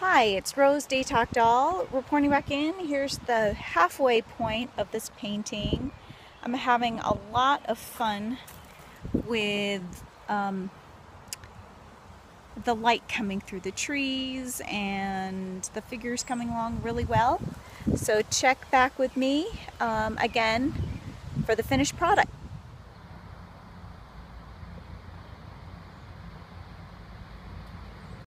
Hi, it's Rose Datoc Dall reporting back in. Here's the halfway point of this painting. I'm having a lot of fun with um, the light coming through the trees and the figures coming along really well. So check back with me um, again for the finished product.